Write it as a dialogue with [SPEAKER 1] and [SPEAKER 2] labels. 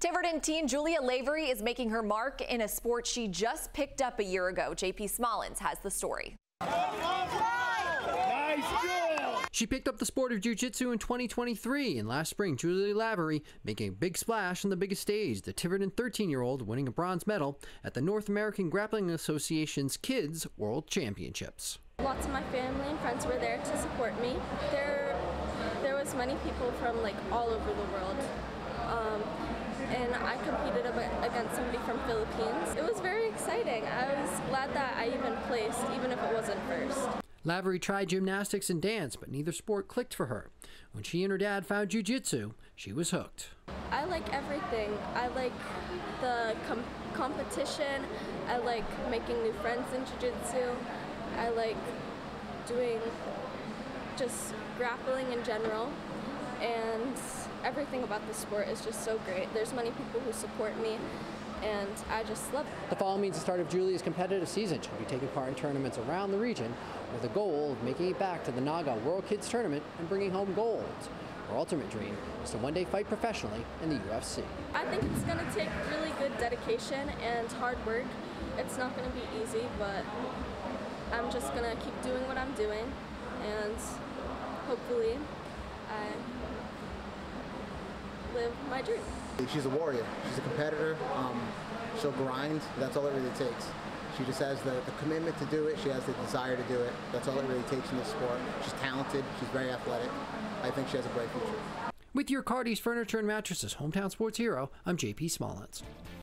[SPEAKER 1] Tiverton teen Julia Lavery is making her mark in a sport she just picked up a year ago. JP Smallens has the story.
[SPEAKER 2] She picked up the sport of jiu-jitsu in 2023, and last spring, Julia Lavery making a big splash on the biggest stage, the Tiverton 13-year-old winning a bronze medal at the North American Grappling Association's Kids World Championships.
[SPEAKER 3] Lots of my family and friends were there to support me. There, there was many people from like all over the world. Um, and I competed against somebody from Philippines. It was very exciting. I was glad that I even placed, even if it wasn't first.
[SPEAKER 2] Lavery tried gymnastics and dance, but neither sport clicked for her. When she and her dad found jiu-jitsu, she was hooked.
[SPEAKER 3] I like everything. I like the com competition. I like making new friends in jiu-jitsu. I like doing just grappling in general. Everything about the sport is just so great. There's many people who support me and I just love it.
[SPEAKER 2] The fall means the start of Julia's competitive season. She'll be taking part in tournaments around the region with the goal of making it back to the NAGA World Kids Tournament and bringing home gold. Her ultimate dream is to one day fight professionally in the UFC.
[SPEAKER 3] I think it's going to take really good dedication and hard work. It's not going to be easy, but I'm just going to keep doing what I'm doing and hopefully I live my dream.
[SPEAKER 4] She's a warrior. She's a competitor. Um, she'll grind. That's all it really takes. She just has the, the commitment to do it. She has the desire to do it. That's all it really takes in this sport. She's talented. She's very athletic. I think she has a bright future.
[SPEAKER 2] With your Cardi's Furniture and Mattresses hometown sports hero, I'm JP Smallens.